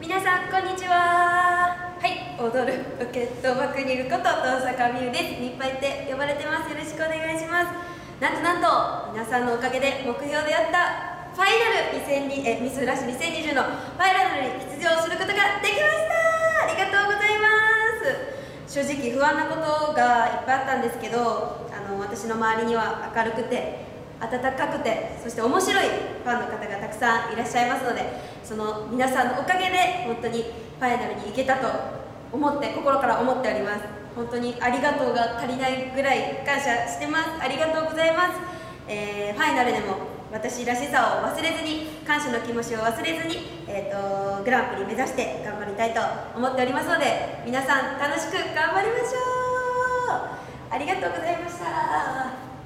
皆さんこんにちは。はい踊るロケットマクニルこと遠坂美優です。ニッパイって呼ばれてます。よろしくお願いします。なんとなんと皆さんのおかげで目標であったファイナル2002えミスラッシュ2020のファイナルに出場することができました。ありがとうございます。正直不安なことがいっぱいあったんですけどあの私の周りには明るくて温かくてそして面白いファンの方がたくさんいらっしゃいますのでその皆さんのおかげで本当にファイナルに行けたと思って心から思っております。本当にありがとうが足りないぐらい感謝してます。ありがとうございます、えー、ファイナルでも私らしさを忘れずに感謝の気持ちを忘れずに、えーと、グランプリ目指して頑張りたいと思っておりますので皆さん楽しく頑張りましょう。ありがとうございました。